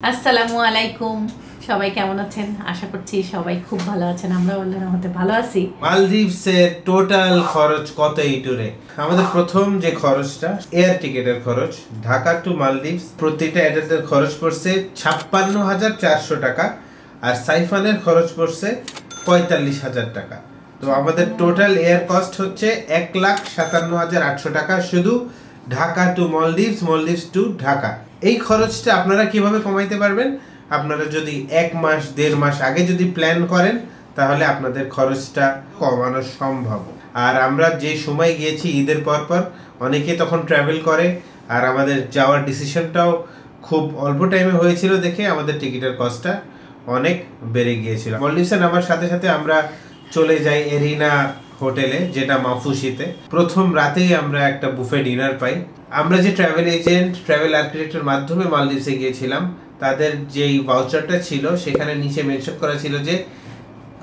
আসসালামু আলাইকুম। সবাই কেমন আছেন? আশা করছি সবাই খুব ভালো আছেন। আমরা আল্লাহর রহমতে ভালো আছি। মালদ্বীপসের টোটাল খরচ কত এই ট্যুরে আমাদের প্রথম যে খরচটা এয়ার টিকেটের খরচ, ঢাকা টু মালদ্বীপস, প্রতিটা অ্যাডাল্টের খরচ পড়ছে ছাপ্পান্ন হাজার চারশো টাকা আর সাইফানের খরচ পড়ছে পঁয়তাল্লিশ হাজার টাকা। তো আমাদের টোটাল এয়ার কস্ট হচ্ছে এক লাখ সাতান্ন হাজার আটশো টাকা। শুধু ঢাকা টু মলদ্বীপস মলদ্বীপস টু ঢাকা। এই খরচটা আপনারা কীভাবে কমাইতে পারবেন? আপনারা যদি এক মাস, দেড় মাস আগে যদি প্ল্যান করেন, তাহলে আপনাদের খরচটা কমানো সম্ভব। আর আমরা যে সময় গিয়েছি ঈদের পর পর অনেকে তখন ট্রাভেল করে, আর আমাদের যাওয়ার ডিসিশনটাও খুব অল্প টাইমে হয়েছিল দেখে আমাদের টিকিটের কস্টটা অনেক বেড়ে গিয়েছিল। মল্লিপসে আমার সাথে সাথে আমরা চলে যাই এরিনা হোটেলে, যেটা মাফুসিতে। প্রথম রাতেই আমরা একটা বুফে ডিনার পাই। আমরা যে ট্রাভেল এজেন্ট, ট্রাভেল আর্কিটেক্টের মাধ্যমে মালদ্বীপসে গিয়েছিলাম, তাদের যেই ভাউচারটা ছিল, সেখানে নিচে মেনশন করা ছিল যে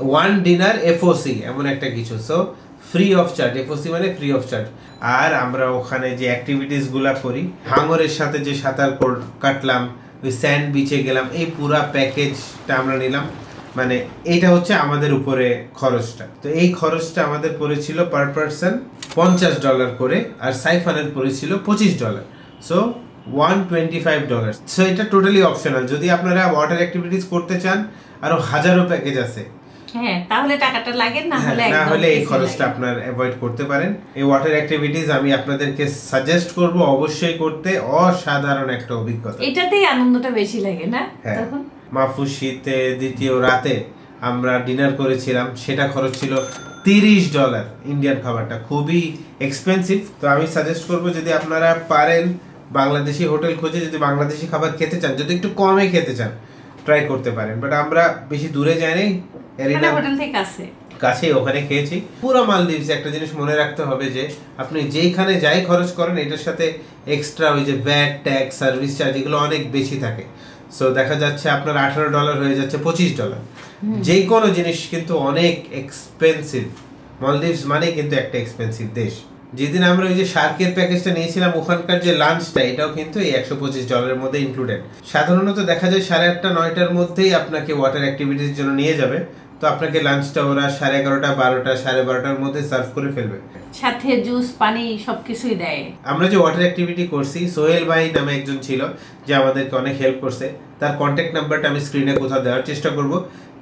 ওয়ান ডিনার এফওসি এমন একটা কিছু। So free of charge FOC মানে ফ্রি অফ চার্জ আর আমরা ওখানে যে অ্যাক্টিভিটিসগুলো করি হাঙরের সাথে যে সাঁতার কাটলাম, ওই স্যান্ড বিচে গেলাম, এই পুরা প্যাকেজটা আমরা নিলাম। মানে এইটা হচ্ছে আমাদের উপরে খরচটা। তো এই খরচটা আমাদের পড়েছিল পার পার্সন পঞ্চাশ ডলার করে আর সাইফানের পড়েছিল পঁচিশ dollar so one twenty five dollar so এটা টোটালি অপশনাল যদি আপনারা ওয়াটার অ্যাক্টিভিটিস করতে চান আরও হাজারো প্যাকেজ আছে। হ্যাঁ তাহলে টাকাটা লাগে না হ্যাঁ, হলে না হলে এই খরচটা আপনার অ্যাভয়েড করতে পারেন। এই ওয়াটার অ্যাক্টিভিটিস আমি আপনাদেরকে সাজেস্ট করব অবশ্যই করতে। অসাধারণ একটা অভিজ্ঞতা। এটাতেই আনন্দটা বেশি লাগে না? হ্যাঁ। তখন? মাফুসিতে দ্বিতীয় রাতে আমরা ডিনার করেছিলাম। সেটা খরচ ছিল তিরিশ ডলার ইন্ডিয়ান খাবারটা। খুবই এক্সপেন্সিভ তো আমি সাজেস্ট করব যদি আপনারা পারেন বাংলাদেশি হোটেল খুঁজে যদি বাংলাদেশি খাবার খেতে চান যদি একটু কমে খেতে চান ট্রাই করতে পারেন। বাট আমরা বেশি দূরে যাই নাই এরিনা মানে হোটেল থেকে আছে। কাছে ওখানে খেয়েছি। পুরো মালদ্বীপস একটা জিনিস মনে রাখতে হবে যে আপনি যেইখানে যাই খরচ করেন এটার সাথে এক্সট্রা ওই যে ব্যাট ট্যাক্স সার্ভিস চার্জ এগুলো অনেক বেশি থাকে। সো দেখা যাচ্ছে আপনার আঠারো ডলার হয়ে যাচ্ছে পঁচিশ ডলার যে কোনো জিনিস কিন্তু অনেক এক্সপেন্সিভ মালদ্বীপস মানে কিন্তু একটা এক্সপেন্সিভ দেশ। যেদিন আমরা ওই যে শার্কের প্যাকেজটা নিয়েছিলাম ওখানকার যে লাঞ্চটা এটাও কিন্তু এই একশো পঁচিশ ডলারের মধ্যে ইনক্লুডেড সাধারণত দেখা যায় সাড়ে আটটা নয়টার মধ্যেই আপনাকে ওয়াটার অ্যাক্টিভিটির জন্য নিয়ে যাবে। তো আপনাকে লাঞ্চটা ওরা সাড়ে এগারোটা বারোটা সাড়ে বারোটার মধ্যে সার্ভ করে ফেলবে। সাথে জুস পানি সবকিছুই দেয়। আমরা যে ওয়াটার অ্যাক্টিভিটি করছি সোহেল ভাই নামে একজন ছিল যে আমাদেরকে অনেক হেল্প করছে। তার কন্ট্যাক্ট নাম্বারটা আমি স্ক্রিনে কোথাও দেওয়ার চেষ্টা করব।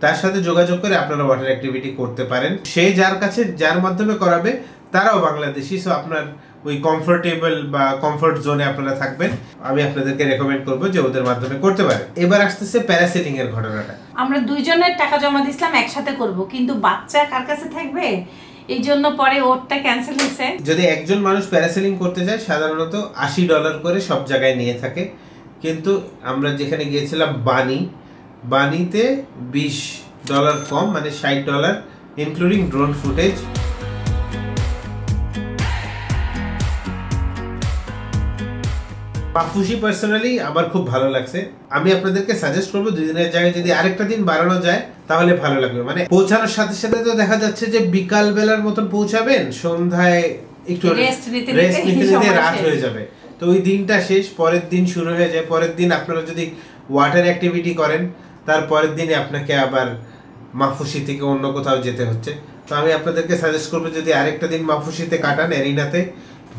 তার সাথে যোগাযোগ করে আপনারা ওয়াটার অ্যাক্টিভিটি করতে পারেন। সে যার কাছে যার মাধ্যমে করাবে তারাও বাংলাদেশি সো আপনার ওই কমফোর্টেবল বা কমফোর্ট জোনে আপনারা থাকবেন। আমি আপনাদেরকে রেকমেন্ড করব যে ওদের মাধ্যমে করতে পারেন। এবার আসতেছে প্যারাসেলিং এর ঘটনাটা। আমরা দুইজনের টাকা জমা দিছিলাম একসাথে করব। কিন্তু বাচ্চা কার কাছে থাকবে? এই জন্য পরে ওরটা ক্যান্সেল হয়েছে। যদি একজন মানুষ প্যারাসেলিং করতে যায় সাধারণত আশি ডলার করে সব জায়গায় নিয়ে থাকে। কিন্তু আমরা যেখানে গিয়েছিলাম বানি বানিতে বিশ ডলার কম মানে ষাট dollar including drone footage Maafushi personally আমার খুব ভালো লাগছে। আমি আপনাদেরকে সাজেস্ট করব দুই দিনের জায়গায় যদি আরেকটা দিন বাড়ানো যায় তাহলে ভালো লাগবে। মানে পৌঁছানোর সাথে সাথে তো দেখা যাচ্ছে যে বিকাল বেলার মতন পৌঁছাবেন সন্ধ্যায় একটু রেস্ট নিতে নিতে রাত হয়ে যাবে। তো ওই দিনটা শেষ, পরের দিন শুরু হয়ে যায়। পরের দিন আপনারা যদি ওয়াটার অ্যাক্টিভিটি করেন, তার পরের দিনে আপনাকে আবার মাফুসি থেকে অন্য কোথাও যেতে হচ্ছে। তো আমি আপনাদেরকে সাজেস্ট করব যদি আরেকটা দিন মাফুসিতে কাটান, এরিনাতে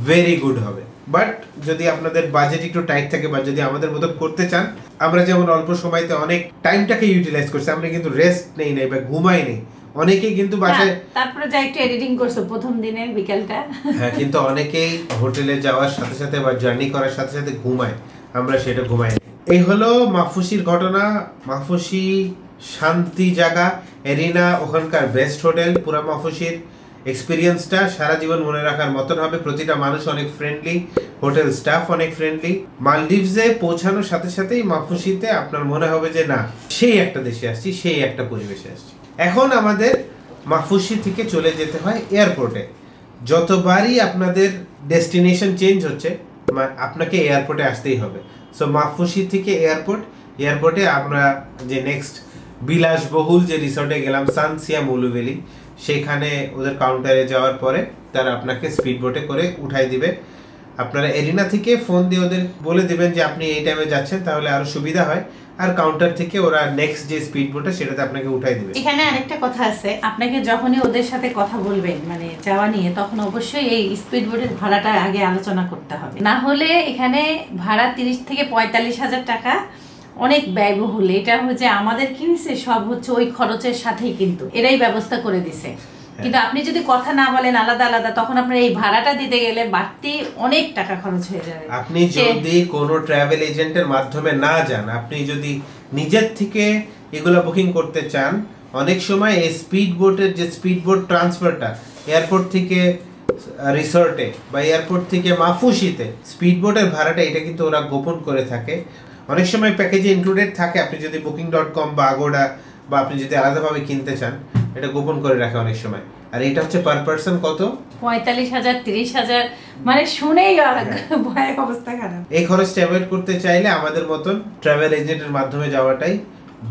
ভেরি গুড হবে। বাট যদি আপনাদের বাজেট একটু টাইট থাকে বা যদি আমাদের মতো করতে চান, আমরা যেমন অল্প সময়তে অনেক টাইমটাকে ইউটিলাইজ করছি, আমরা কিন্তু রেস্ট নেই নাই বা ঘুমাই নেই। অনেকেই কিন্তু বাসায় তারপরে যা একটু এডিটিং করছ প্রথম দিনের বিকেলটা। হ্যাঁ কিন্তু অনেকেই হোটেলে যাওয়ার সাথে সাথে বা জার্নি করার সাথে সাথে ঘুমায়। আমরা সেটা ঘুমাই এই হলো মাফুসির ঘটনা। মাফুসি শান্তি জায়গা এরিনা ওখানকার বেস্ট হোটেল পুরা মাফুসির এক্সপিরিয়েন্সটা সারা জীবন মনে রাখার মতন হবে। প্রতিটা মানুষ অনেক ফ্রেন্ডলি হোটেল স্টাফ অনেক ফ্রেন্ডলি মালদ্বীপসে পৌঁছানোর সাথে সাথেই মাফুসিতে আপনার মনে হবে যে না সেই একটা দেশে আসছি সেই একটা পরিবেশে আসছি। এখন আমাদের মাফুসি থেকে চলে যেতে হয় এয়ারপোর্টে। যতবারই আপনাদের ডেস্টিনেশন চেঞ্জ হচ্ছে আপনাকে এয়ারপোর্টে আসতেই হবে। সো মাফুসি থেকে এয়ারপোর্ট, এয়ারপোর্টে আমরা যে নেক্সট বিলাসবহুল যে রিসর্টে গেলাম, সানসিয়া মৌলুভেলি, সেখানে ওদের কাউন্টারে যাওয়ার পরে তারা আপনাকে স্পিড বোটে করে উঠাই দিবে। আপনারা এরিনা থেকে ফোন দিয়ে ওদের বলে দিবেন যে, আপনি এই টাইমে যাচ্ছেন, তাহলে আরও সুবিধা হয়। আর কাউন্টার থেকে ওরা নেক্সট যে স্পিড বোটে সেটাতে আপনাকে উঠাই দিবে। এখানে আরেকটা কথা আছে, আপনাকে যখনই ওদের সাথে কথা বলবেন মানে যাওয়া নিয়ে, তখন অবশ্যই এই স্পিড বোটের ভাড়াটা আগে আলোচনা করতে হবে। না হলে এখানে ভাড়া তিরিশ থেকে পঁয়তাল্লিশ হাজার টাকা অনেক ব্যয়বহুল। এটা হচ্ছে আমাদের কি হয়েছে সব হচ্ছে ওই খরচের সাথেই কিন্তু। এরাই ব্যবস্থা করে দিছে। কিন্তু আপনি যদি কথা না বলেন আলাদা আলাদা তখন আপনার এই ভাড়াটা দিতে গেলে বাড়তি অনেক টাকা খরচ হয়ে যাবে। আপনি যদি কোনো ট্রাভেল এজেন্টের মাধ্যমে না যান আপনি যদি নিজের থেকে এগুলো বুকিং করতে চান অনেক সময় এই স্পিড বোটের যে স্পিড বোট ট্রান্সফারটা এয়ারপোর্ট থেকে রিসর্টে বা এয়ারপোর্ট থেকে মাফুসিতে স্পিড বোটের ভাড়াটা এটা কিন্তু ওরা গোপন করে থাকে। অনেক সময় প্যাকেজে ইনক্লুডেড থাকে আপনি যদি বুকিং ডট কম বা আগোডা বা আপনি যদি আলাদাভাবে কিনতে চান। এটা গোপন করে রাখে অনেক সময়। আর এটা হচ্ছে পার পার্সন কত? পঁয়তাল্লিশ হাজার তিরিশ হাজার মানে শুনেই হ্যাঁ। ভয়ের অবস্থা খারাপ। এই খরচটা অ্যাভয়েড করতে চাইলে আমাদের মতন ট্রাভেল এজেন্টের মাধ্যমে যাওয়াটাই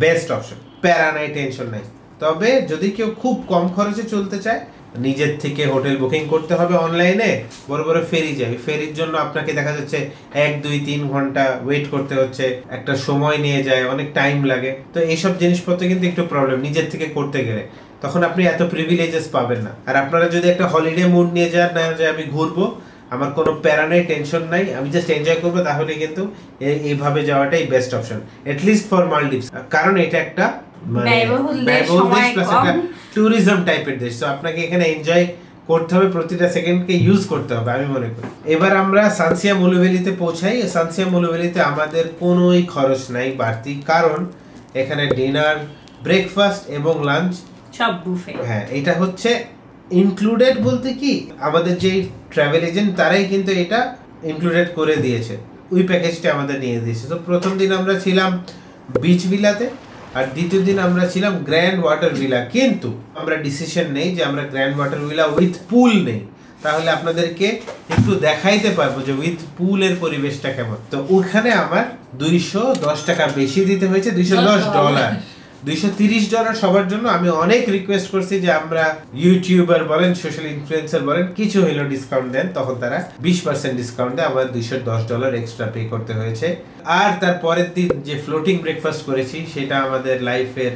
বেস্ট অপশন প্যারা নাই টেনশন নাই। তবে যদি কেউ খুব কম খরচে চলতে চায় নিজের থেকে হোটেল বুকিং করতে হবে অনলাইনে বড় বড় ফেরি যায়। ফেরির জন্য আপনাকে দেখা যাচ্ছে এক দুই তিন ঘণ্টা ওয়েট করতে হচ্ছে একটা সময় নিয়ে যায় অনেক টাইম লাগে। তো এইসব জিনিসপত্র কিন্তু একটু প্রবলেম নিজের থেকে করতে গেলে। তখন আপনি এত প্রিভিলেজেস পাবেন না। আর আপনারা যদি একটা হলিডে মুড নিয়ে যান না যে আমি ঘুরবো আমার কোনো প্যারা নেই টেনশন নাই আমি জাস্ট এনজয় করব তাহলে কিন্তু এই- এইভাবে যাওয়াটাই best option at least for Maldives কারণ এটা একটা মানে ব্যয়বহুল দেশ, ব্যয়বহুল দেশ সময় প্লাস একটা ট্যুরিজম টাইপের দেশ। তো আপনাকে এখানে এনজয় করতে হবে প্রতিটা সেকেন্ডকে ইউজ করতে হবে আমি মনে করি। এবার আমরা সানসিয়া মুলুভেলিতে পৌঁছাই। সানসিয়া মুলুভেলিতে আমাদের কোনোই খরচ নাই বাড়তি কারণ এখানে ডিনার ব্রেকফাস্ট এবং লাঞ্চ সব বুফে। হ্যাঁ এটা হচ্ছে ইনক্লুডেড বলতে কি? আমাদের যেই ট্রাভেল এজেন্ট তারাই কিন্তু এটা ইনক্লুডেড করে দিয়েছে। ওই প্যাকেজটা আমাদের নিয়ে দিয়েছে। তো প্রথম দিন আমরা ছিলাম বিচ ভিলাতে আর দ্বিতীয় দিন আমরা ছিলাম গ্র্যান্ড ওয়াটার ভিলা কিন্তু আমরা ডিসিশন নেই যে আমরা grand water villa with pool নেই। তাহলে আপনাদেরকে একটু দেখাইতে পারব যে উইথ পুলের পরিবেশটা কেমন। তো ওখানে আমার দুইশো দশ টাকা বেশি দিতে হয়েছে দুইশো দশ ডলার দুইশো তিরিশ ডলার সবার জন্য আমি অনেক রিকোয়েস্ট করছি যে আমরা ইউটিউবার বলেন সোশ্যাল ইনফ্লুয়েন্সার বলেন, কিছু হইল ডিসকাউন্ট দেন। তখন তারা বিশ পার্সেন্ট ডিসকাউন্ট দেয়। দুইশো দশ ডলার এক্সট্রা পে করতে হয়েছে। আর তার পরের দিন যে ফ্লোটিং ব্রেকফাস্ট করেছি, সেটা আমাদের লাইফের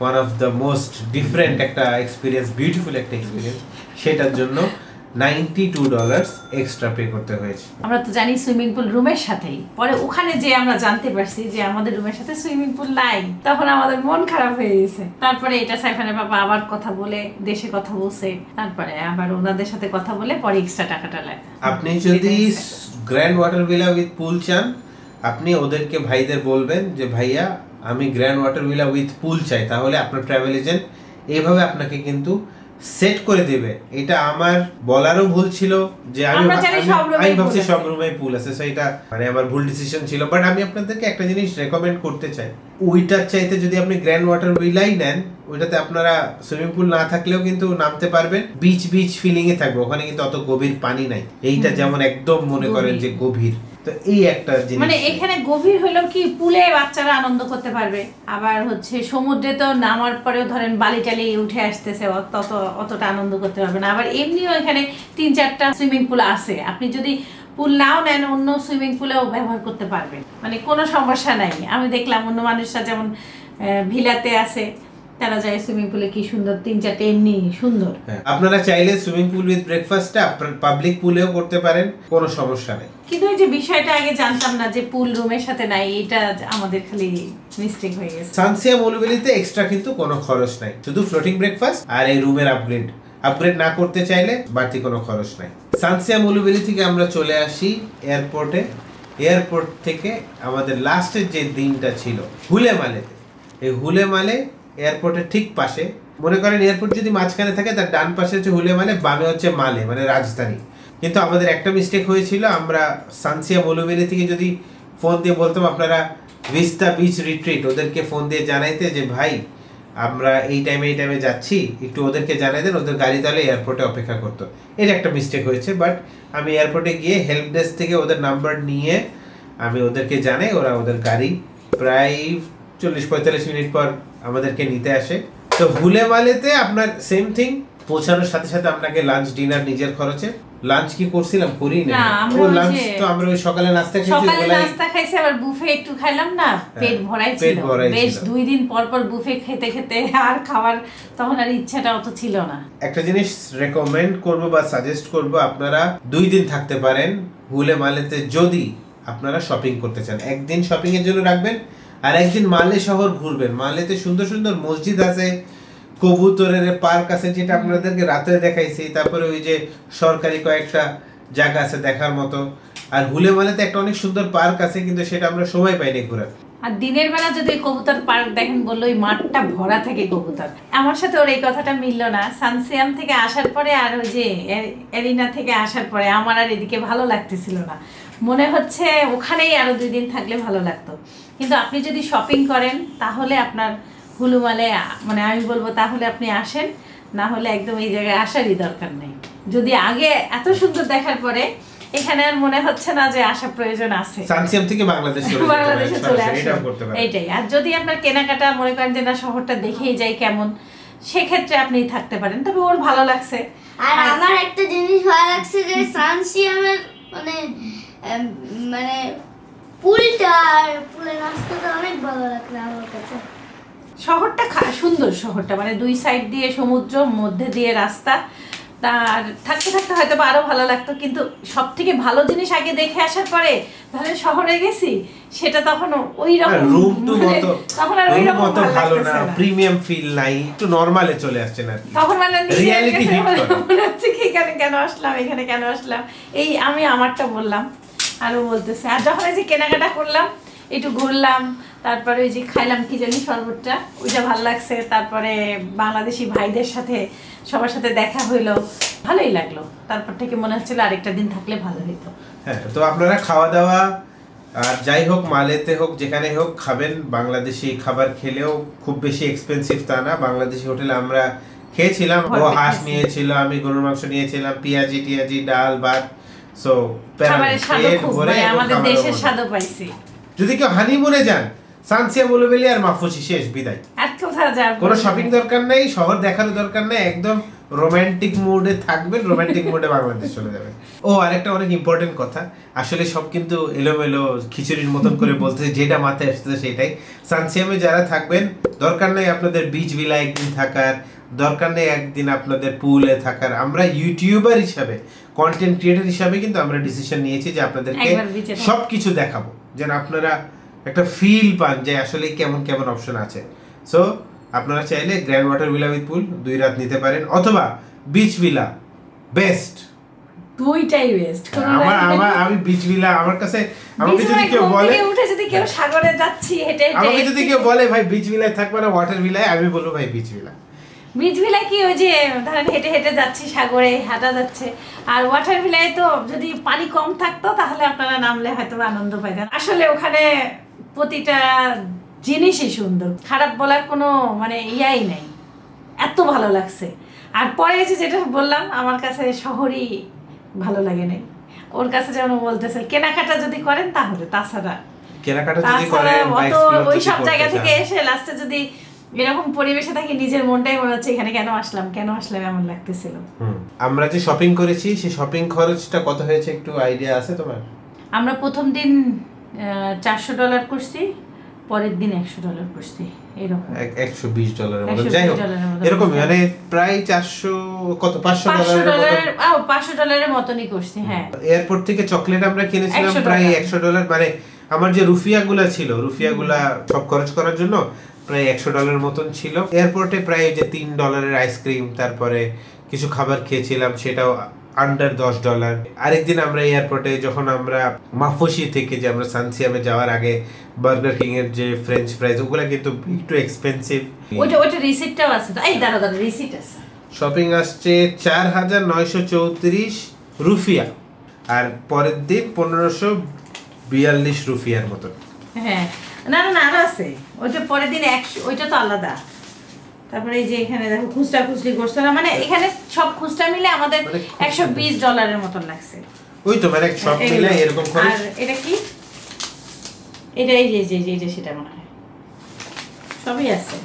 one of the most different একটা এক্সপিরিয়েন্স বিউটিফুল একটা এক্সপিরিয়েন্স সেটার জন্য ডলার্স এক্সট্রা পে করতে হয়েছে। আমরা তো জানি সুইমিং পুল রুমের সাথেই। পরে ওখানে যে আমরা জানতে পারছি যে আমাদের রুমের সাথে সুইমিং পুল নাই। তখন আমাদের মন খারাপ হয়ে গেছে। তারপরে এটা সাইফানের বাবা আবার কথা বলে দেশে কথা বলছে। তারপরে আবার ওনাদের সাথে কথা বলে পরে এক্সট্রা টাকাটা লাগে আপনি যদি grand water villa with pool চান আপনি ওদেরকে ভাইদের বলবেন যে ভাইয়া আমি grand water villa with pool চাই। তাহলে আপনার ট্রাভেল এজেন্ট এইভাবে আপনাকে কিন্তু সেট করে দেবে। এটা আমার বলারও ভুল ছিল যে আমি আমি- ভাবছি সব রুমে পুল আছে সো এটা মানে আমার ভুল ডিসিশন ছিল। বাট আমি আপনাদেরকে একটা জিনিস রেকমেন্ড করতে চাই। ওইটার চাইতে যদি আপনি গ্র্যান্ড ওয়াটার ভিলাই নেন ওইটাতে আপনারা সুইমিং পুল না থাকলেও কিন্তু নামতে পারবেন। বিচ বিচ ফিলিং এ থাকবে। ওখানে কিন্তু অত গভীর পানি নাই। এইটা যেমন একদম মনে করেন যে গভীর। তো এই একটা জিনিস মানে এখানে গভীর হলেও কি পুলে বাচ্চারা আনন্দ করতে পারবে? আবার হচ্ছে সমুদ্রে তো নামার পরেও ধরেন বালি টালি উঠে আসতেছে তত অতটা আনন্দ করতে পারবে না। আবার এমনিও এখানে তিন চারটা সুইমিং পুল আছে। আপনি যদি পুল নাও নেন অন্য সুইমিং পুলেও ব্যবহার করতে পারবেন। মানে কোনো সমস্যা নাই। আমি দেখলাম অন্য মানুষরা যেমন ভিলাতে আছে তারা যায় সুইমিং পুলে কি সুন্দর? তিন চারটে এমনি সুন্দর। হ্যাঁ, আপনারা চাইলে সুইমিং পুল উইথ ব্রেকফাস্টটা পাবলিক পুলেও করতে পারেন কোনো সমস্যা নেই। কিন্তু ওই যে বিষয়টা আগে জানতাম না যে পুল রুমের সাথে নাই এটা আমাদের খালি মিস্টেক হয়ে গেছে। সানসিয়া মৌলবেলিতে এক্সট্রা কিন্তু কোনো খরচ নাই শুধু ফ্লোটিং ব্রেকফাস্ট আর এই রুমের আপগ্রেড আপগ্রেড না করতে চাইলে বাড়তি কোনো খরচ নাই। সানসিয়া মৌলবেলি থেকে আমরা চলে আসি এয়ারপোর্টে এয়ারপোর্ট থেকে আমাদের লাস্টের যে দিনটা ছিল হুলে মালেতে এই হুলে মালে এয়ারপোর্টের ঠিক পাশে। মনে করেন এয়ারপোর্ট যদি মাঝখানে থাকে, তার ডান পাশে হচ্ছে হুলে মানে বামে হচ্ছে মালে মানে রাজধানী। কিন্তু আমাদের একটা মিস্টেক হয়েছিল, আমরা সানসিয়া মৌলবেলি থেকে যদি ফোন দিয়ে বলতাম, আপনারা ভিস্তা বিচ রিট্রিট ওদেরকে ফোন দিয়ে জানাইতে যে, ভাই, আমরা এই টাইমে এই টাইমে যাচ্ছি, একটু ওদেরকে জানাই দেন, ওদের গাড়ি তাহলে এয়ারপোর্টে অপেক্ষা করতো। এটা একটা মিস্টেক হয়েছে বাট আমি এয়ারপোর্টে গিয়ে হেল্প ডেস্ক থেকে ওদের নাম্বার নিয়ে আমি ওদেরকে জানাই, ওরা ওদের গাড়ি প্রায় চল্লিশ পঁয়তাল্লিশ মিনিট পর আমাদেরকে নিতে আসে। তো হুলে মালেতে আপনার সেম থিং পৌঁছানোর সাথে সাথে আপনাকে লাঞ্চ ডিনার নিজের খরচে। লাঞ্চ কি করছিলাম? করি না না, ও লাঞ্চ তো আমরা ওই সকালে নাস্তা খেয়েছি সকালে নাস্তা খাইছি আবার বুফে একটু খাইলাম না পেট ভরাই ছিল। বেশ দুই দিন পর পর বুফে খেতে খেতে আর খাবার তখন আর ইচ্ছাটা অত ছিল না। একটা জিনিস রেকমেন্ড করব বা সাজেস্ট করব আপনারা দুই দিন থাকতে পারেন। হুলে মালেতে যদি আপনারা শপিং করতে চান একদিন শপিং এর জন্য রাখবেন আর একদিন মালে শহর ঘুরবেন। মালেতে সুন্দর সুন্দর মসজিদ আছে কবুতরের পার্ক আছে যেটা আপনাদেরকে রাতে দেখাইছি। তারপরে ওই যে সরকারি কয়েকটা জায়গা আছে দেখার মতো। আর হুলে মালেতে একটা অনেক সুন্দর পার্ক আছে কিন্তু সেটা আমরা সময় পাইনি ঘোরার। আর দিনের বেলা যদি কবুতর পার্ক দেখেন বলল ওই মাঠটা ভরা থাকে কবুতর। আমার সাথে ওর এই কথাটা মিললো না। সানসিয়াম থেকে আসার পরে আর ওই যে এরিনা থেকে আসার পরে আমার আর এদিকে ভালো লাগতেছিল না। মনে হচ্ছে ওখানেই আরও দুই দিন থাকলে ভালো লাগতো। কিন্তু আপনি যদি শপিং করেন তাহলে আপনার হুলুমালে মানে আমি বলব তাহলে আপনি আসেন না হলে একদম এই জায়গায় আসারই দরকার নেই। যদি আগে এত সুন্দর দেখার পরে এখানে আর মনে হচ্ছে না যে আসা প্রয়োজন আছে। সানসিয়াম থেকে বাংলাদেশ চলে বাংলাদেশে চলে আসে এটাও করতে পারেন। এইটাই। আর যদি আপনার কেনাকাটা মনে করেন যে না শহরটা দেখেই যাই কেমন সেক্ষেত্রে আপনি থাকতে পারেন। তবে ওর ভালো লাগছে। আর আমার একটা জিনিস ভালো লাগছে যে সানসিয়ামের মানে মানে পুলটা আর পুলের রাস্তাটা অনেক ভালো লাগল আমার কাছে। শহরটা সুন্দর শহরটা মানে দুই সাইড দিয়ে সমুদ্র মধ্যে দিয়ে রাস্তা। তার থাকতে থাকতে হয়তো বা আরও ভালো লাগতো কিন্তু সব থেকে ভালো জিনিস আগে দেখে আসার পরে তাহলে শহরে গেছি সেটা তখন ওই রকম রুম টু তখন আর ওই রকম ভালো না প্রিমিয়াম ফিল নাই একটু নরমালে চলে আসছে না তখন মানে করে। মনে হচ্ছে কি এখানে কেন আসলাম এখানে কেন আসলাম এই আমি আমারটা বললাম। আরও বলতেছে। আর যখন এই যে কেনাকাটা করলাম একটু ঘুরলাম তারপরে ওই যে খাইলাম কি জানি শরবতটা ওইটা ভালো লাগছে। তারপরে বাংলাদেশি ভাইদের সাথে সবার সাথে দেখা হইল ভালোই লাগল। তারপর থেকে মনে হচ্ছিল আরেকটা দিন থাকলে ভালো হইতো। হ্যাঁ তো আপনারা খাওয়া দাওয়া আর যাই হোক মালেতে হোক যেখানে হোক খাবেন। বাংলাদেশি খাবার খেলেও খুব বেশি এক্সপেন্সিভ তা না। বাংলাদেশি হোটেলে আমরা খেয়েছিলাম। ও হাঁস নিয়েছিল আমি গরুর মাংস নিয়েছিলাম পেঁয়াজি টিয়াজি ডাল ভাত। সো আমাদের দেশের স্বাদও পাইছি। যদি কেউ হানিমুনে যান সানসিয়া বলবেলি আর শেষ বিদায়। কোনো শপিং দরকার নেই শহর দেখারও দরকার নেই একদম রোমান্টিক মুডে থাকবেন রোমান্টিক মুডে বাংলাদেশ চলে যাবেন। ও আরেকটা অনেক ইম্পর্টেন্ট কথা। আসলে সব কিন্তু এলোমেলো খিচুড়ির মতন করে বলতে যেটা মাথায় আসছে সেটাই। সানসিয়ামে যারা থাকবেন দরকার নেই আপনাদের বিচ ভিলা একদিন থাকার দরকার নেই একদিন আপনাদের পুলে থাকার। আমরা ইউটিউবার হিসাবে কন্টেন্ট ক্রিয়েটর হিসাবে কিন্তু আমরা ডিসিশন নিয়েছি যে আপনাদেরকে। সব কিছু দেখাবো। যেন আপনারা একটা ফিল পান যে আসলে কেমন কেমন অপশন আছে। সো আপনারা চাইলে grand water villa with pool দুই রাত নিতে পারেন অথবা বিচ ভিলা বেস্ট দুইটাই ওয়েস্ট আমার আমার আমি বিচ ভিলা আমার কাছে আমাকে যদি কেউ বলে উঠে যদি কেউ সাগরে যাচ্ছি হেঁটে হেঁটে। আমাকে যদি কেউ বলে ভাই বিচ ভিলায় থাকবে না ওয়াটার ভিলায় আমি বলব ভাই বিচ ভিলা বিচ ভিলায় কি ওই যে ধরেন হেঁটে হেঁটে যাচ্ছি সাগরে হাঁটা যাচ্ছে। আর ওয়াটার ভিলায় তো যদি পানি কম থাকতো তাহলে আপনারা নামলে হয়তো আনন্দ পাইতেন। আসলে ওখানে প্রতিটা জিনিসই সুন্দর। খারাপ বলার কোনো মানে ইয়াই নাই। এত ভালো লাগছে। আর পরে যে যেটা বললাম আমার কাছে শহরই ভালো লাগে নাই। ওর কাছে যেমন বলতেছে কেনাকাটা যদি করেন তাহলে তাছাড়া। কেনাকাটা যদি করেন ওই সব জায়গা থেকে এসে লাস্টে যদি এরকম পরিবেশে থাকি নিজের মনটাই মনে হচ্ছে এখানে কেন আসলাম কেন আসলাম এমন লাগতেছিল। আমরা যে শপিং করেছি সেই শপিং খরচটা কত হয়েছে একটু আইডিয়া আছে তোমার? আমরা প্রথম দিন চারশো ডলার করছি পরের দিন একশো ডলার করছি এরকম। একশো বিশ ডলারের মতো। 120 যাই হোক এরকম মানে প্রায় চারশো কত পাঁচশো পাঁচশো ডলারের পাঁচশো মতনই করছি হ্যাঁ। এয়ারপোর্ট থেকে চকলেট আমরা কিনেছিলাম প্রায় একশো ডলার মানে আমার যে রুফিয়া গুলা ছিল রুফিয়া গুলা সব খরচ করার জন্য প্রায় একশো ডলার মতন ছিল। এয়ারপোর্টে প্রায় যে তিন ডলারের আইসক্রিম তারপরে কিছু খাবার খেয়েছিলাম সেটাও আন্ডার দশ ডলার আরেকদিন আমরা এয়ারপোর্টে যখন আমরা মাফসি থেকে যে আমরা সানসিয়ামে যাওয়ার আগে বার্গার কিং এর যে ফ্রেঞ্চ ফ্রাইজ ওগুলা কিন্তু একটু এক্সপেন্সিভ ওইটা ওইটা রিসিপ্টটাও আছে এই দাঁড়া দাঁড়া রিসিপ্ট আছে। শপিং আসছে চার হাজার নয়শো চৌত্রিশ রুফিয়া আর পরের দিন পনেরোশো বিয়াল্লিশ রুফিয়ার মতন। হ্যাঁ। না না না আরও আছে। ওইটা পরের দিন একশো ওইটা তো আলাদা। তারপরে এই যে এখানে দেখো খুচরা খুচরি করছে না মানে এখানে সব খুচরা মিলে আমাদের মানে একশো বিশ ডলারের মতন লাগছে। ওই তো মানে সব মিলে এরকম আর এটা কি? এটা এই যে যে এই যে- এই যে সেটা মনে হয়। সবই আছে।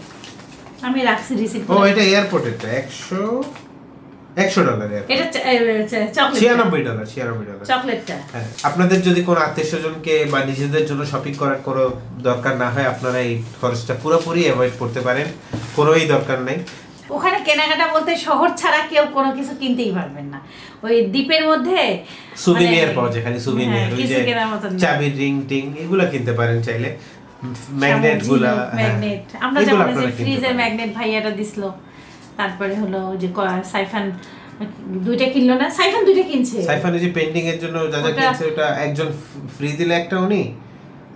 আমি রাখছি রিসিপ্ট ও এটা এয়ারপোর্টেরটা একশো একশো ডলার এটা ছিয়ানব্বই ডলার ছিয়ানব্বই ডলার চকলেটটা হ্যাঁ, আপনাদের যদি কোনো আত্মীয় স্বজনকে বা নিজেদের জন্য শপিং করার কোনো দরকার না হয় আপনারা এই খরচটা পুরোপুরি অ্যাভয়েড করতে পারেন। কোনোই দরকার নেই। ওখানে কেনাকাটা বলতে শহর ছাড়া কেউ কোনো কিছু কিনতেই পারবেন না। ওই দ্বীপের মধ্যে সুভিনিয়ার মানে- পাওয়া যায় খালি সুভিনিয়ার হ্যাঁ, ওই যে চাবির রিং টিং এগুলো কিনতে পারেন চাইলে। ম্যাগনেটগুলা ম্যাগনেট আমরা যেমন ফ্রিজের ম্যাগনেট ভাইয়াটা দিছিল তারপরে হলো যে সাইফান দুইটা কিনলো না? সাইফান দুইটা কিনছে। সাইফানে যে পেন্টিং এর জন্য যা যা কিনছে ওটা একজন ফ্রি দিলে একটা উনি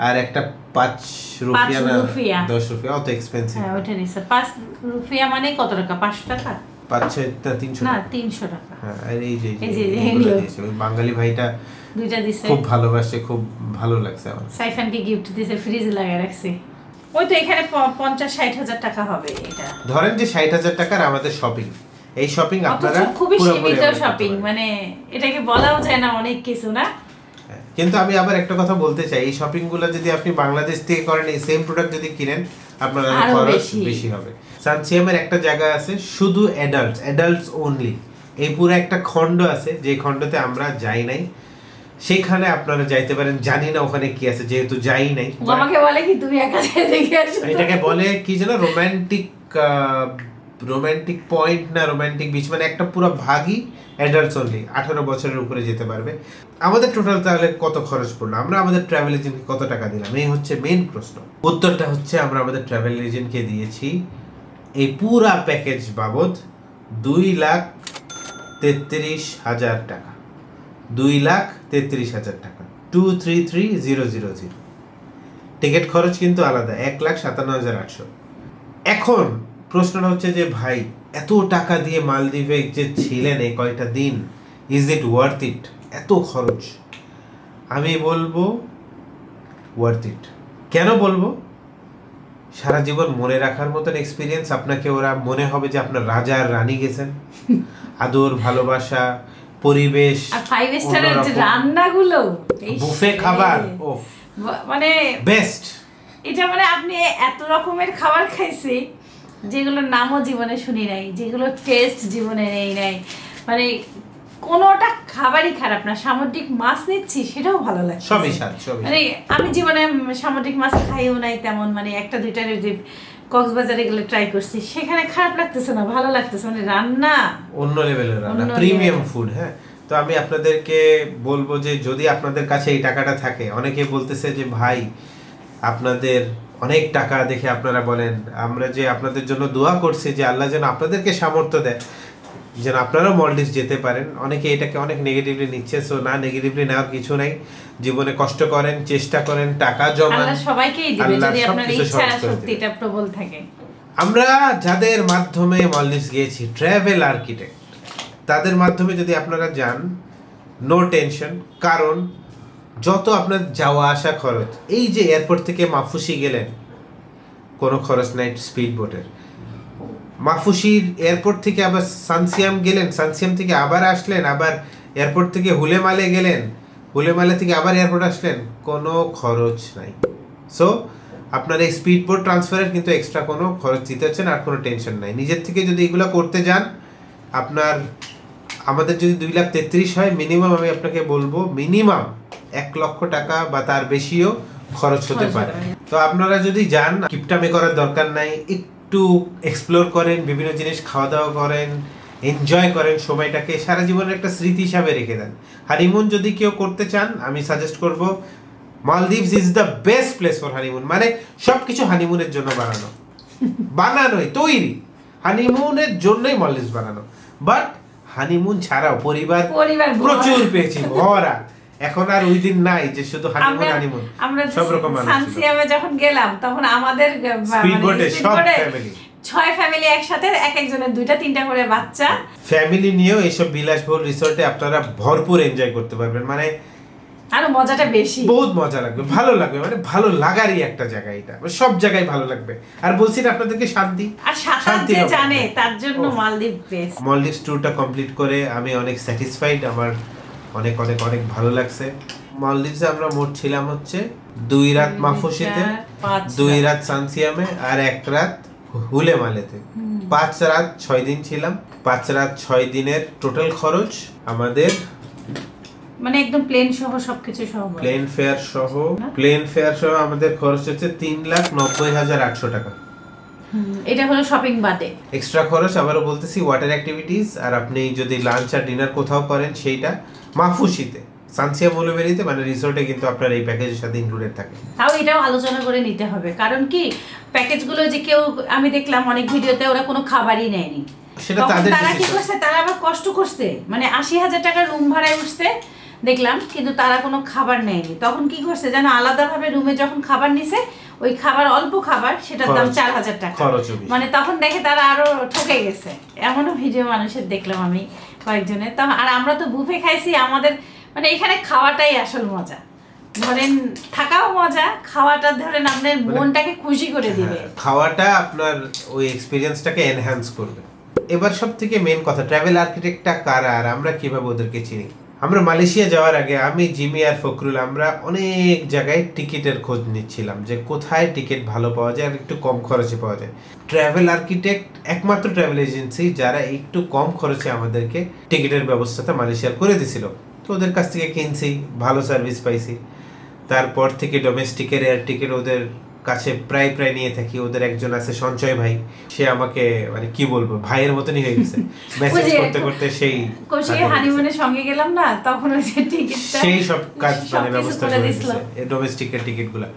আর একটা পাঁচ রুপিয়া না। দশ রুপিয়া অত এক্সপেন্সিভ হ্যাঁ ওটা নিচ্ছে পাঁচ রুপিয়া মানে কত টাকা? পাঁচশো টাকা? পাঁচ তিনশো না তিনশো টাকা। হ্যাঁ আর এই যে। ওই বাঙালি ভাইটা দুইটা দিছে। খুব ভালোবাসে খুব ভালো লাগছে আমার। সাইফানকে গিফট দিছে ফ্রিজ লাগিয়ে রাখছে। ওই তো এখানে পঞ্চাশ ষাট হাজার টাকা হবে এটা। ধরেন যে ষাট হাজার টাকার আমাদের শপিং এই শপিং আপনারা খুবই সীমিত শপিং মানে এটাকে বলাও যায় না অনেক কিছু না? হ্যাঁ, কিন্তু আমি আবার একটা কথা বলতে চাই এই শপিংগুলো যদি আপনি বাংলাদেশ থেকে করেন এই সেম প্রোডাক্ট যদি কিনেন আপনার খরচ বেশি। হবে। সানসিয়ামের একটা জায়গা আছে শুধু অ্যাডাল্টস অ্যাডাল্টস ওনলি এই পুরো একটা খণ্ড আছে যে খণ্ডতে আমরা যাই নাই। সেখানে আপনারা যাইতে পারেন। জানি না ওখানে কি আছে যেহেতু যাই নাই। আমাকে বলে কি তুমি একা যেয়ে দেখে আসো? এটাকে বলে কি যেন রোমান্টিক রোমান্টিক পয়েন্ট না রোমান্টিক বিচ মানে একটা পুরো ভাগই অ্যাডাল্টস অনলি আঠারো বছরের উপরে যেতে পারবে। আমাদের টোটাল তাহলে কত খরচ পড়ল? আমরা আমাদের ট্রাভেল এজেন্টকে কত টাকা দিলাম? এই হচ্ছে মেইন প্রশ্ন। উত্তরটা হচ্ছে আমরা আমাদের ট্রাভেল এজেন্টকে দিয়েছি। এই পুরা প্যাকেজ বাবদ দুই লাখ তেত্রিশ হাজার টাকা। দুই লাখ তেত্রিশ হাজার টাকা। Two three three zero zero zero ticket খরচ কিন্তু আলাদা এক লাখ সাতান্ন হাজার আটশো। এখন প্রশ্নটা হচ্ছে যে ভাই এত টাকা দিয়ে মালদ্বীপে যে ছিলেন এই কয়টা দিন ইজ ইট ওয়ার্থ ইট এত খরচ। আমি বলব ওয়ার্থ ইট কেন বলব? সারা জীবন মনে রাখার মতন এক্সপিরিয়েন্স আপনাকে ওরা মনে হবে যে আপনার রাজা আর রানী গেছেন। আদর ভালোবাসা পরিবেশ আর ফাইভ স্টারের যে রান্নাগুলো? বুফে খাবার মানে বেস্ট এটা মানে আপনি এত রকমের খাবার খাইছি যেগুলোর নামও জীবনে শুনি নাই যেগুলো টেস্ট জীবনে নেই নাই। মানে কোনোটা খাবারই খারাপ না। সামুদ্রিক মাছ নিচ্ছি সেটাও ভালো লাগে সবই মানে আমি জীবনে সামুদ্রিক মাছ খাইও নাই তেমন মানে একটা দুইটার যে কক্সবাজারে গেলে ট্রাই করছি। সেখানে খারাপ লাগতেছে না ভালো লাগতেছে মানে রান্না। অন্য লেভেলের রান্না প্রিমিয়াম ফুড হ্যাঁ। তো আমি আপনাদেরকে বলব যে যদি আপনাদের কাছে এই টাকাটা থাকে অনেকে বলতেছে যে ভাই আপনাদের অনেক টাকা দেখে আপনারা বলেন আমরা যে আপনাদের জন্য দোয়া করছি যে আল্লাহ যেন আপনাদেরকে সামর্থ্য দেয়। যেন আপনারাও মলডিভস যেতে পারেন। অনেকে এটাকে অনেক নেগেটিভলি নিচ্ছে সো না নেগেটিভলি নেওয়ার কিছু নাই। জীবনে কষ্ট করেন চেষ্টা করেন টাকা জমান। সবাইকেই দিবে যদি আপনার ইচ্ছা শক্তিটা প্রবল থাকে। আমরা যাদের মাধ্যমে মলদিভস গিয়েছি ট্রাভেল আর্কিটেক্ট তাদের মাধ্যমে যদি আপনারা যান নো টেনশন কারণ যত আপনার যাওয়া আসা খরচ এই যে এয়ারপোর্ট থেকে মাফুসি গেলেন কোনো খরচ নাই স্পিড বোটের মাফুসির এয়ারপোর্ট থেকে আবার সানসিয়াম গেলেন সানসিয়াম থেকে আবার আসলেন আবার এয়ারপোর্ট থেকে হুলেমালে গেলেন হুলেমালে থেকে আবার এয়ারপোর্ট আসলেন কোনো খরচ নাই। সো আপনার এই স্পিড বোট ট্রান্সফারের কিন্তু এক্সট্রা কোনো খরচ দিতে হচ্ছে না আর কোনো টেনশন নাই। নিজের থেকে যদি এগুলো করতে যান আপনার আমাদের যদি দুই লাখ তেত্রিশ হয় মিনিমাম আমি আপনাকে বলব মিনিমাম এক লক্ষ টাকা বা তার বেশিও খরচ হতে পারে হতে পারে। তো আপনারা যদি যান কিপটামে করার দরকার নাই একটু এক্সপ্লোর করেন বিভিন্ন জিনিস খাওয়া দাওয়া করেন এনজয় করেন সময়টাকে সারা জীবনের একটা স্মৃতি হিসাবে রেখে দেন। হানিমুন যদি কেউ করতে চান আমি সাজেস্ট করব Maldives is the best place for honeymoon মানে সব কিছু হানিমুনের জন্য বানানো। বানানোই তৈরি। হানিমুনের জন্যই মালদ্বীপস বানানো। বাট হানিমুন ছাড়াও পরিবার পরিবার প্রচুর পেয়েছি ভরা। এখন আর ওই দিন নাই যে শুধু হানিমুন হানিমুন সব রকম সানসিয়ামে যখন গেলাম তখন আমাদের আহ, মানে সব family। ছয় ফ্যামিলি একসাথে এক একজনের দুইটা তিনটা করে বাচ্চা। ফ্যামিলি নিয়েও এইসব বিলাসবহুল রিসোর্টে আপনারা ভরপুর এনজয় করতে পারবেন। মানে আরও মজাটা বেশি। বহুত মজা লাগবে ভালো লাগবে মানে ভালো লাগারই একটা জায়গা এটা। মানে সব জায়গায় ভালো লাগবে। আর বলছি না আপনাদেরকে শান্তি আর সাঁতার শান্তি যে জানে তার জন্য। মালদ্বীপ বেস্ট মলডিভস ট্যুরটা কমপ্লিট করে আমি অনেক স্যাটিসফাইড আমার অনেক অনেক অনেক ভালো লাগছে। মলডিভসে আমরা মোট ছিলাম হচ্ছে দুই রাত মাফুসিতে দুই রাত। রাত সানসিয়ামে আর এক রাত হুলে মালেতে পাঁচ রাত ছয় দিন ছিলাম। পাঁচ রাত ছয় দিনের টোটাল খরচ আমাদের মানে একদম প্লেন সহ সবকিছু সহ প্লেন ফেয়ার সহ প্লেন ফেয়ার সহ আমাদের খরচ হচ্ছে তিন লাখ নব্বই হাজার আটশো টাকা। এটা হলো শপিং বাদে। এক্সট্রা খরচ আবারও বলতেছি ওয়াটার অ্যাক্টিভিটিস আর আপনি যদি লাঞ্চ আর ডিনার কোথাও করেন সেইটা মাফুসিতে সানসিয়া মৌলবেরিতে মানে রিসোর্টে কিন্তু আপনার এই প্যাকেজের সাথে ইনক্লুডেড থাকে। তাও এটাও আলোচনা করে নিতে হবে। কারণ কি প্যাকেজগুলো যে কেউ আমি দেখলাম অনেক ভিডিওতে ওরা কোনো খাবারই নেয়নি। সেটা তাদের তারা কি। করছে তারা আবার কষ্ট করছে। মানে আশি হাজার টাকার রুম ভাড়ায় উঠছে দেখলাম কিন্তু তারা কোনো খাবার নেয়নি। তখন কি করছে যেন আলাদাভাবে রুমে যখন খাবার নিছে ওই খাবার অল্প খাবার সেটার দাম চার হাজার টাকা। মানে তখন দেখে তারা আরও ঠকে গেছে। এমনও ভিডিও মানুষের দেখলাম আমি। কয়েকজনের তো আর আমরা তো বুফে খাইছি আমাদের মানে এখানে খাওয়াটাই আসল মজা। ধরেন থাকাও মজা খাওয়াটা ধরেন আপনার মনটাকে খুশি করে দিবে। হ্যাঁ, খাওয়াটা আপনার ওই এক্সপিরিয়েন্সটাকে এনহ্যান্স করবে। এবার সব থেকে মেন কথা ট্রাভেল আর্কিটেক্টটা কারা আর আমরা কীভাবে ওদেরকে চিনি? আমরা মালয়েশিয়া যাওয়ার আগে আমি, জিমি আর ফখরুল আমরা অনেক জায়গায় টিকিটের খোঁজ নিচ্ছিলাম যে কোথায় টিকিট ভালো পাওয়া যায় আর একটু কম খরচে পাওয়া যায়। ট্রাভেল আর্কিটেক্ট একমাত্র ট্রাভেল এজেন্সি যারা একটু কম খরচে আমাদেরকে টিকিটের ব্যবস্থাটা মালয়েশিয়ার করে দিছিল। তো ওদের কাছ থেকে কিনছি, ভালো সার্ভিস পাইছি। তারপর থেকে ডোমেস্টিকের এয়ার টিকিট ওদের কাছে প্রায় প্রায় নিয়ে থাকি ওদের একজন আছে সঞ্চয় ভাই সে আমাকে মানে কি বলব ভাইয়ের মতনই হয়ে গেছে। মেসেজ করতে করতে সেই কোশিয়ে হানিমুনের সঙ্গে গেলাম না তখন ওই যে টিকিটটা সেই সব কাজ মানে ব্যবস্থা করে। দিচ্ছে ডোমেস্টিকের টিকিটগুলো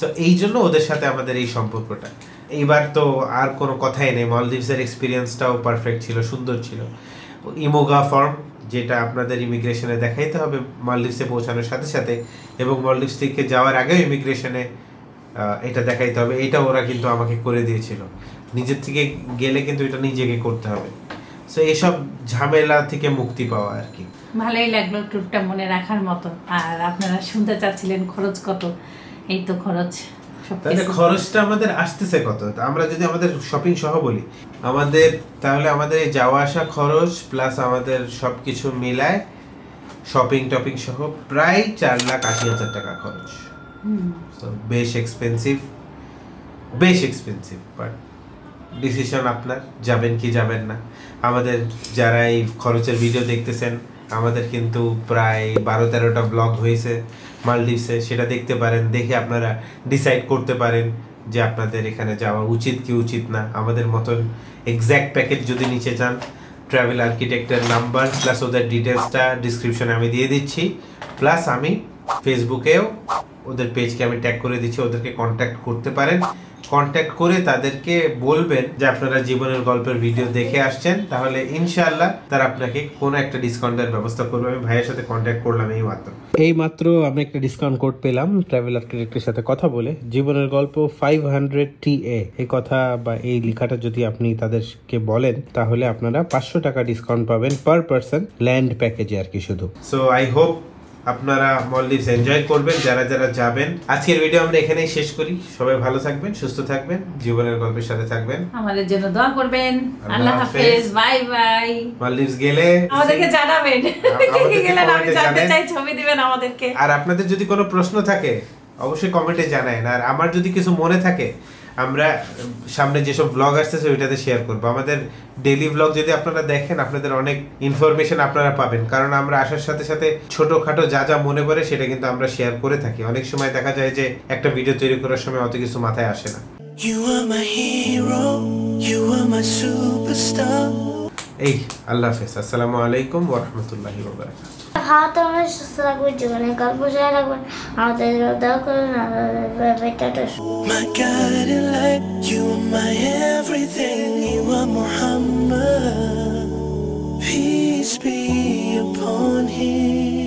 সো এই জন্য ওদের সাথে আমাদের এই সম্পর্কটা। এইবার তো আর কোনো কথাই নেই মলদ্বীপসের এক্সপিরিয়েন্সটাও পারফেক্ট ছিল সুন্দর ছিল। ইমোগা ফর্ম যেটা আপনাদের ইমিগ্রেশনে দেখাইতে হবে মলদ্বীপসে পৌঁছানোর সাথে সাথে এবং মলদ্বীপস থেকে যাওয়ার আগেও ইমিগ্রেশনে এটা দেখাইতে হবে। এটা ওরা কিন্তু আমাকে করে দিয়েছিল। নিজের থেকে গেলে কিন্তু এটা নিজেকে করতে হবে। সো এসব ঝামেলা থেকে মুক্তি পাওয়া আর কি। ভালোই লাগল ট্যুরটা মনে রাখার মতো। আর আপনারা শুনতে চাচ্ছিলেন খরচ কত? এই তো খরচ তাহলে খরচটা আমাদের আসতেছে কত? আমরা যদি আমাদের শপিং সহ বলি আমাদের তাহলে আমাদের যাওয়া আসা খরচ প্লাস আমাদের সবকিছু মিলায় শপিং টপিং সহ প্রায় চার লাখ আশি হাজার টাকা খরচ। So, বেশ এক্সপেন্সিভ বেশ এক্সপেন্সিভ বাট ডিসিশন আপনার যাবেন কি যাবেন না। আমাদের যারা এই খরচের ভিডিও দেখতেছেন আমাদের কিন্তু প্রায় বারো তেরোটা ব্লগ হয়েছে মালদ্বীপসে সেটা দেখতে পারেন দেখে আপনারা ডিসাইড করতে পারেন যে আপনাদের এখানে যাওয়া উচিত কি উচিত না। আমাদের মতন এক্স্যাক্ট প্যাকেজ যদি নিচে চান ট্রাভেল আর্কিটেক্টের নাম্বার প্লাস ওদের ডিটেলসটা ডিসক্রিপশনে আমি দিয়ে দিচ্ছি। প্লাস আমি ফেসবুকেও ওদের পেজকে আমি ট্যাগ করে দিচ্ছি ওদেরকে কন্ট্যাক্ট করতে পারেন। কন্ট্যাক্ট করে তাদেরকে বলবেন যে আপনারা জীবনের গল্পের ভিডিও দেখে আসছেন তাহলে ইনশাআল্লাহ তারা আপনাকে কোনো একটা ডিসকাউন্টের ব্যবস্থা করবে। আমি ভাইয়ের সাথে কন্ট্যাক্ট করলাম এই মাত্র। এই মাত্র আমি একটা ডিসকাউন্ট কোড পেলাম ট্রাভেল আর্কিটেক্টের সাথে কথা বলে। জীবনের গল্প ফাইভ হান্ড্রেড টি এ এই কথা বা এই লেখাটা যদি আপনি তাদেরকে বলেন তাহলে আপনারা পাঁচশো টাকা ডিসকাউন্ট পাবেন পার পার্সন ল্যান্ড প্যাকেজে আর কি শুধু। সো আই হোপ আপনারা মলদ্বীপস এনজয় করবেন যারা যারা যাবেন। আজকের ভিডিও আমরা এখানেই শেষ করি। সবাই ভালো থাকবেন সুস্থ থাকবেন জীবনের গল্পের সাথে থাকবেন। আমাদের জন্য দোয়া করবেন। আল্লাহ হাফেজ। Bye bye. মলদ্বীপস গেলে আমাদেরকে জানাবেন। কে কে গেলেন? আমি জানতে চাই ছবি দিবেন আমাদেরকে। আর আপনাদের যদি কোনো প্রশ্ন থাকে অবশ্যই কমেন্টে জানায়েন আর আমার যদি কিছু মনে থাকে আমরা সামনে যেসব ব্লগ আসতেছে ওইটাতে শেয়ার করব। আমাদের ডেইলি ব্লগ যদি আপনারা দেখেন আপনাদের অনেক ইনফরমেশন আপনারা পাবেন। কারণ আমরা আসার সাথে সাথে ছোটখাটো যা যা মনে পড়ে সেটা কিন্তু আমরা শেয়ার করে থাকি। অনেক সময় দেখা যায় যে একটা ভিডিও তৈরি করার সময় অত কিছু মাথায় আসে না. এই আল্লাহ হাফেজ। আসসালামু আলাইকুম ওরহমতুল্লাহি খাওয়াতে আমরা সুস্থ রাখবেন জীবনে গল্প শেয়ার রাখবেন আমাদের দোয়া করুন Allah ta-ta My guiding light, you are my everything, you are Muhammad. Peace be upon him.